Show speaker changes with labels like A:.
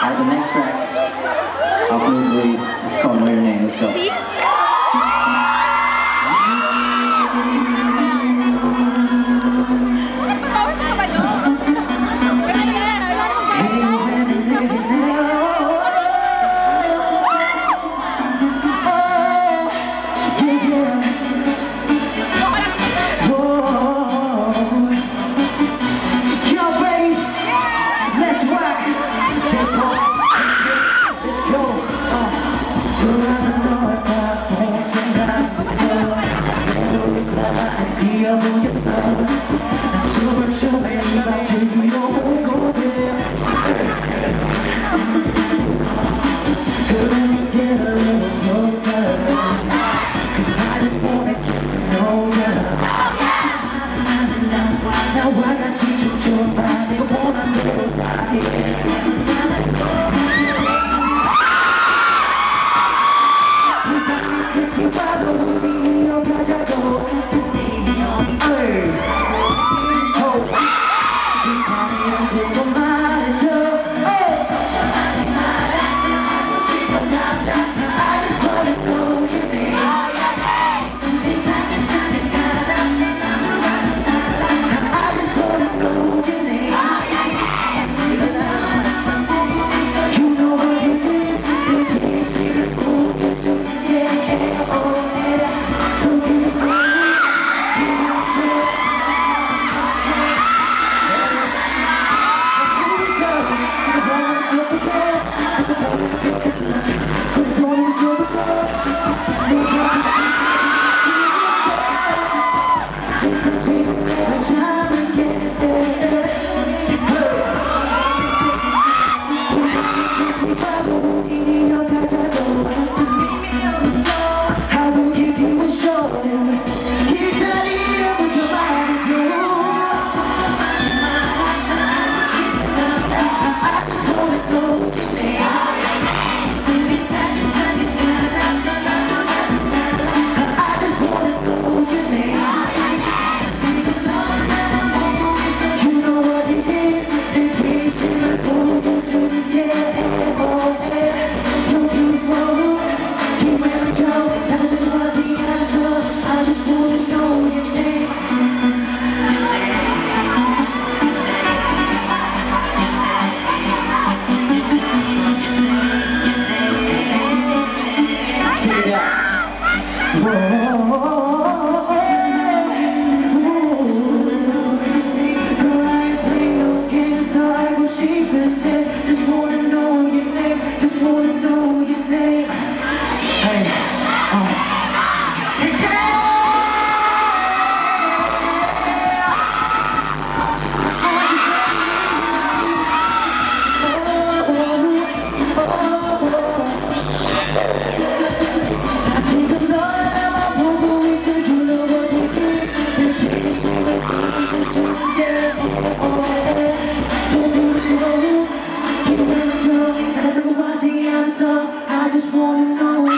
A: Alright, the next track Mood Bleed is called Know Your Name. Let's go. 뛰어보겠어 Oh. I just wanna know